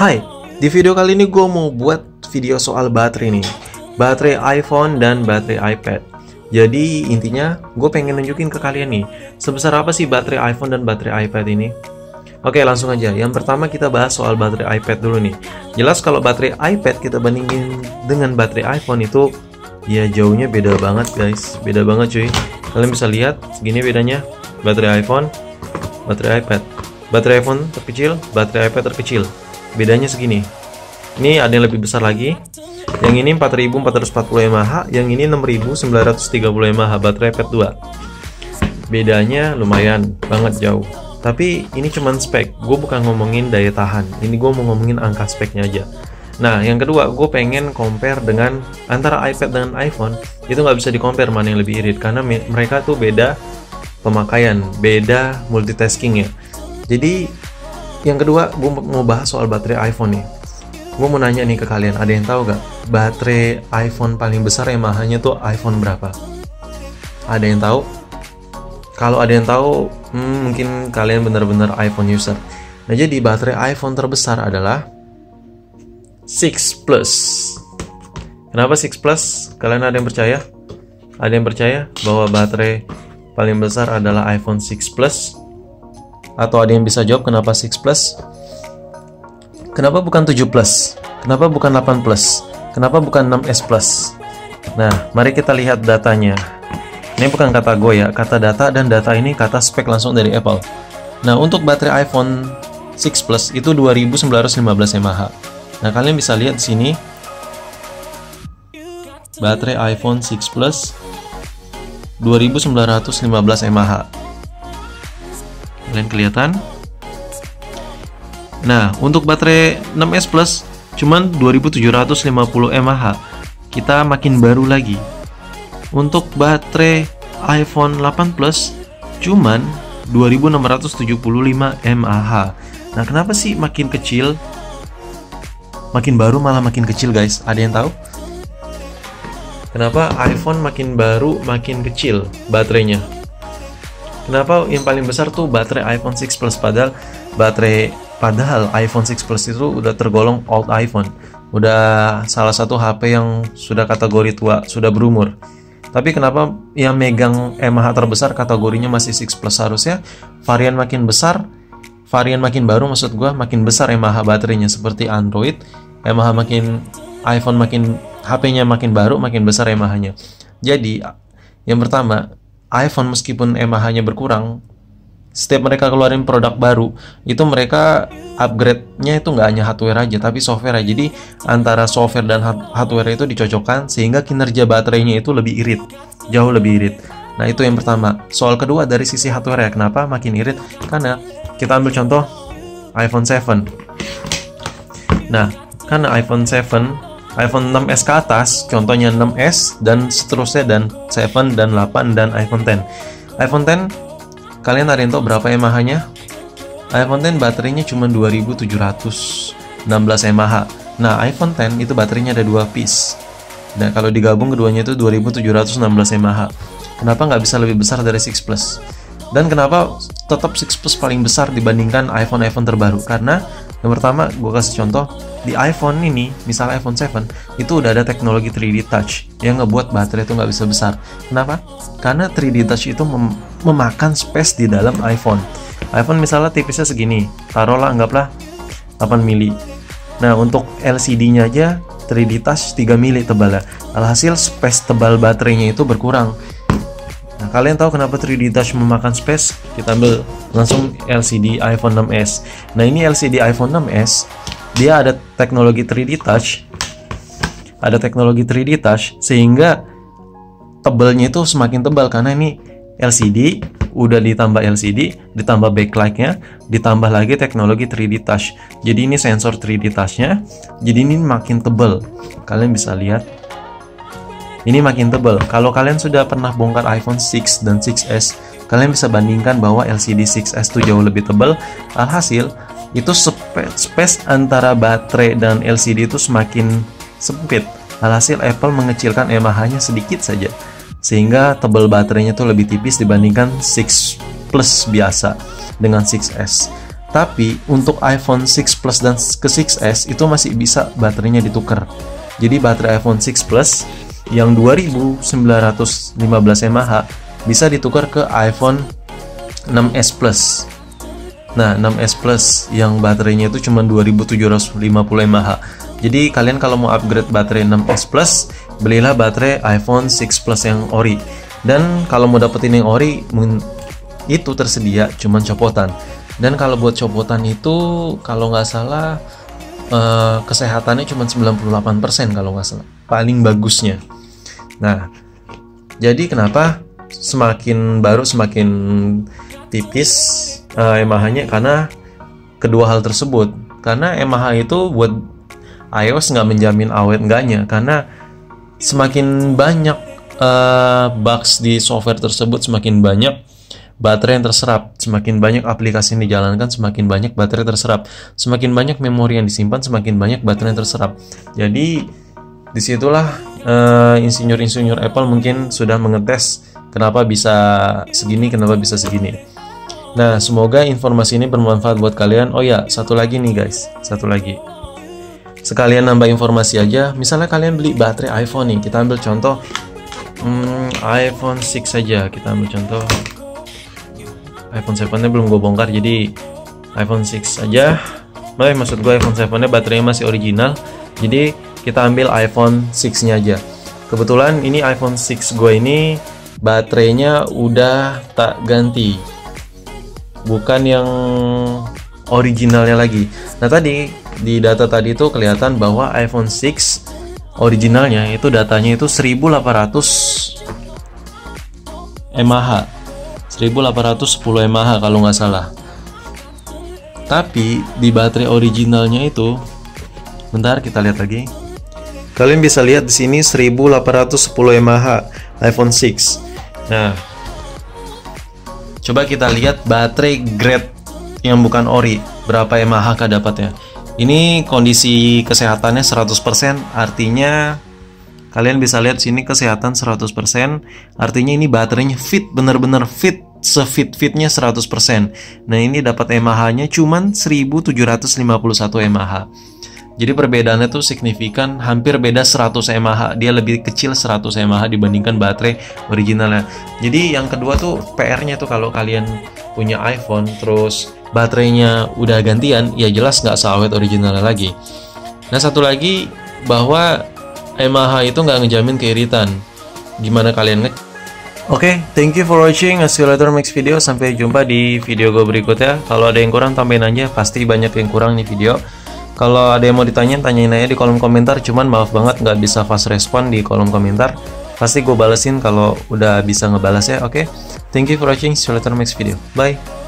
Hai, di video kali ini gue mau buat video soal baterai nih. Baterai iPhone dan baterai iPad. Jadi intinya gue pengen nunjukin ke kalian nih Sebesar apa sih baterai iPhone dan baterai iPad ini? Oke langsung aja. Yang pertama kita bahas soal baterai iPad dulu nih. Jelas kalau baterai iPad kita bandingin dengan baterai iPhone itu Ya jauhnya beda banget guys. Beda banget cuy. Kalian bisa lihat segini bedanya. Baterai iPhone Baterai iPad. Baterai iPhone terkecil Baterai iPad terkecil bedanya segini. Ini ada yang lebih besar lagi. Yang ini 4440 mAh yang ini 6930 mAh baterai iPad 2 bedanya lumayan banget jauh. Tapi ini cuman spek. Gue bukan ngomongin daya tahan. Ini gue mau ngomongin angka speknya aja. Nah yang kedua gue pengen compare dengan antara iPad dengan iPhone itu nggak bisa di compare mana yang lebih irit karena mereka tuh beda pemakaian beda multitasking ya. Jadi yang kedua gue mau bahas soal baterai iPhone nih. Gue mau nanya nih ke kalian ada yang tahu gak baterai iPhone paling besar yang mahanya tuh iPhone berapa? Ada yang tahu? Kalau ada yang tahu hmm, mungkin kalian benar-benar iPhone user. Nah jadi baterai iPhone terbesar adalah 6 Plus. Kenapa 6 Plus? Kalian ada yang percaya? Ada yang percaya bahwa baterai paling besar adalah iPhone 6 Plus atau ada yang bisa jawab kenapa 6 Plus? Kenapa bukan 7 Plus? Kenapa bukan 8 Plus? Kenapa bukan 6S Plus? Nah, mari kita lihat datanya. Ini bukan kata gue ya, kata data dan data ini kata spek langsung dari Apple. Nah, untuk baterai iPhone 6 Plus itu 2915 mAh. Nah, kalian bisa lihat di sini baterai iPhone 6 Plus 2915 mAh kalian kelihatan. Nah untuk baterai 6s plus cuman 2750 mAh kita makin baru lagi. Untuk baterai iPhone 8 Plus cuman 2675 mAh nah kenapa sih makin kecil? Makin baru malah makin kecil guys. Ada yang tahu? Kenapa iPhone makin baru makin kecil baterainya Kenapa yang paling besar tuh baterai iPhone 6 Plus padahal baterai padahal iPhone 6 Plus itu udah tergolong old iPhone. Udah salah satu HP yang sudah kategori tua, sudah berumur. Tapi kenapa yang megang mAh terbesar kategorinya masih 6 Plus harusnya varian makin besar, varian makin baru maksud gua makin besar mAh baterainya seperti Android, mAh makin iPhone makin HP-nya makin baru, makin besar mAh-nya. Jadi yang pertama iPhone meskipun mAh-nya berkurang, setiap mereka keluarin produk baru, itu mereka upgrade-nya itu nggak hanya hardware aja, tapi software aja. Jadi antara software dan hardware itu dicocokkan sehingga kinerja baterainya itu lebih irit, jauh lebih irit. Nah itu yang pertama. Soal kedua dari sisi hardware ya, kenapa makin irit? Karena kita ambil contoh iPhone 7. Nah, karena iPhone 7 iPhone 6s ke atas, contohnya 6s dan seterusnya dan 7 dan 8 dan iPhone 10. iPhone 10 kalian ada yang tahu berapa mAh-nya? iPhone 10 baterainya cuma 2716 mAh. Nah, iPhone 10 itu baterainya ada dua piece. Nah, kalau digabung keduanya itu 2716 mAh. Kenapa nggak bisa lebih besar dari 6 Plus? Dan kenapa tetap 6 Plus paling besar dibandingkan iPhone-iPhone terbaru? Karena yang pertama, gue kasih contoh, di iPhone ini, misalnya iPhone 7, itu udah ada teknologi 3D Touch yang ngebuat baterai itu nggak bisa besar. Kenapa? Karena 3D Touch itu mem memakan space di dalam iPhone. iPhone misalnya tipisnya segini, taruhlah anggaplah 8 mili. Nah, untuk LCD-nya aja 3D Touch 3 mili tebalnya. Alhasil space tebal baterainya itu berkurang. Nah, kalian tahu kenapa 3D Touch memakan space? Kita ambil langsung LCD iPhone 6s. Nah, ini LCD iPhone 6s, dia ada teknologi 3D Touch. Ada teknologi 3D Touch sehingga tebalnya itu semakin tebal karena ini LCD udah ditambah LCD, ditambah backlightnya, ditambah lagi teknologi 3D Touch. Jadi ini sensor 3D Touch-nya, jadi ini makin tebal. Kalian bisa lihat ini makin tebal. Kalau kalian sudah pernah bongkar iPhone 6 dan 6s, kalian bisa bandingkan bahwa LCD 6s itu jauh lebih tebal. Alhasil, itu space antara baterai dan LCD itu semakin sempit. Alhasil Apple mengecilkan mAh-nya sedikit saja. Sehingga tebal baterainya itu lebih tipis dibandingkan 6 Plus biasa dengan 6s. Tapi untuk iPhone 6 Plus dan ke 6s itu masih bisa baterainya ditukar. Jadi baterai iPhone 6 Plus yang 2915 mAh bisa ditukar ke iPhone 6s Plus. Nah, 6s Plus yang baterainya itu cuma 2750 mAh. Jadi kalian kalau mau upgrade baterai 6s Plus, belilah baterai iPhone 6 Plus yang ori. Dan kalau mau dapetin yang ori, itu tersedia cuma copotan dan kalau buat copotan itu kalau nggak salah eh, kesehatannya cuma 98% kalau nggak salah paling bagusnya nah jadi kenapa semakin baru semakin tipis eh, MAH-nya karena kedua hal tersebut karena MAH itu buat iOS nggak menjamin awet enggaknya karena semakin banyak uh, bugs di software tersebut semakin banyak baterai yang terserap. Semakin banyak aplikasi yang dijalankan, semakin banyak baterai terserap. Semakin banyak memori yang disimpan, semakin banyak baterai yang terserap. Jadi di situlah uh, insinyur-insinyur Apple mungkin sudah mengetes kenapa bisa segini, kenapa bisa segini. Nah, semoga informasi ini bermanfaat buat kalian. Oh ya, satu lagi nih guys, satu lagi. Sekalian nambah informasi aja, misalnya kalian beli baterai iPhone nih, kita ambil contoh hmm, iPhone 6 saja, kita ambil contoh iPhone 7 nya belum gue bongkar jadi iPhone 6 aja Nah, maksud gue iPhone 7 nya baterainya masih original jadi kita ambil iPhone 6 nya aja. Kebetulan ini iPhone 6 gue ini baterainya udah tak ganti. Bukan yang originalnya lagi. Nah tadi di data tadi itu kelihatan bahwa iPhone 6 originalnya itu datanya itu 1800 mAh 1810 mAh kalau nggak salah. Tapi di baterai originalnya itu bentar kita lihat lagi kalian bisa lihat di sini 1810 mAh iPhone 6 nah coba kita lihat baterai grade yang bukan ori berapa mAh kah dapatnya ini kondisi kesehatannya 100% artinya kalian bisa lihat sini kesehatan 100% artinya ini baterainya fit bener-bener fit sefit-fitnya 100%. Nah, ini dapat mAh-nya cuman 1751 mAh. Jadi perbedaannya tuh signifikan, hampir beda 100 mAh. Dia lebih kecil 100 mAh dibandingkan baterai originalnya. Jadi yang kedua tuh PR-nya tuh kalau kalian punya iPhone terus baterainya udah gantian, ya jelas nggak seawet originalnya lagi. Nah satu lagi bahwa mAh itu nggak ngejamin keiritan. Gimana kalian nge Oke, okay, thank you for watching. Later next video. Sampai jumpa di video gue berikutnya. Kalau ada yang kurang, tambahin aja. Pasti banyak yang kurang nih video. Kalau ada yang mau ditanyain, tanyain aja di kolom komentar. Cuman maaf banget nggak bisa fast respon di kolom komentar. Pasti gue balesin kalau udah bisa ngebalas ya. Oke, okay? thank you for watching. See you later next video. Bye.